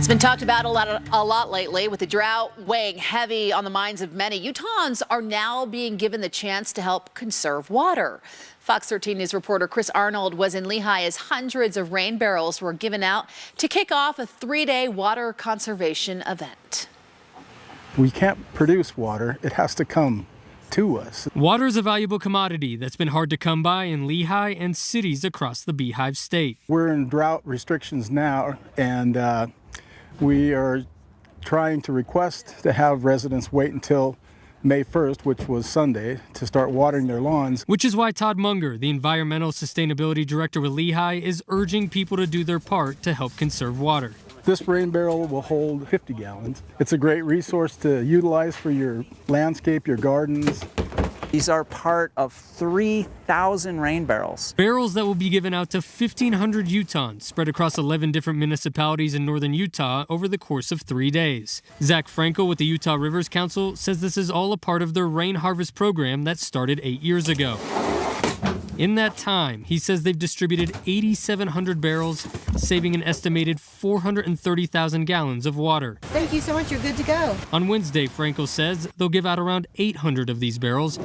It's been talked about a lot, a lot lately with the drought weighing heavy on the minds of many. Utahns are now being given the chance to help conserve water. Fox 13 News reporter Chris Arnold was in Lehi as hundreds of rain barrels were given out to kick off a three-day water conservation event. We can't produce water. It has to come to us. Water is a valuable commodity that's been hard to come by in Lehi and cities across the Beehive State. We're in drought restrictions now, and uh, we are trying to request to have residents wait until May 1st, which was Sunday, to start watering their lawns. Which is why Todd Munger, the Environmental Sustainability Director with Lehi, is urging people to do their part to help conserve water. This rain barrel will hold 50 gallons. It's a great resource to utilize for your landscape, your gardens, these are part of 3,000 rain barrels. Barrels that will be given out to 1,500 Utahns spread across 11 different municipalities in northern Utah over the course of three days. Zach Frankel with the Utah Rivers Council says this is all a part of their rain harvest program that started eight years ago. In that time, he says they've distributed 8,700 barrels, saving an estimated 430,000 gallons of water. Thank you so much. You're good to go. On Wednesday, Frankel says they'll give out around 800 of these barrels,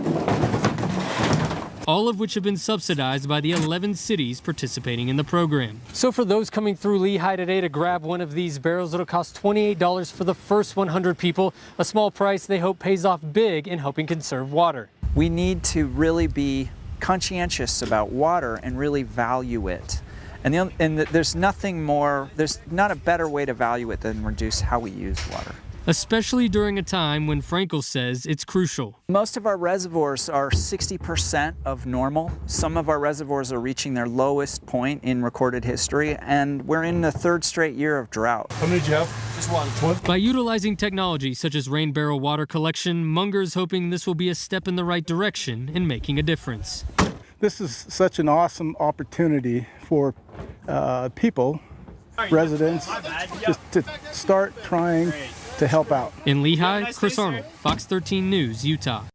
all of which have been subsidized by the 11 cities participating in the program. So for those coming through Lehi today to grab one of these barrels, it'll cost $28 for the first 100 people, a small price they hope pays off big in helping conserve water. We need to really be conscientious about water and really value it. And, the, and the, there's nothing more, there's not a better way to value it than reduce how we use water. Especially during a time when Frankel says it's crucial. Most of our reservoirs are 60% of normal. Some of our reservoirs are reaching their lowest point in recorded history, and we're in the third straight year of drought. How many did you have? Just one. What? By utilizing technology such as rain barrel water collection, Munger's hoping this will be a step in the right direction in making a difference. This is such an awesome opportunity for uh, people, residents, just to start trying to help out. In Lehi, Chris Arnold, Fox 13 News, Utah.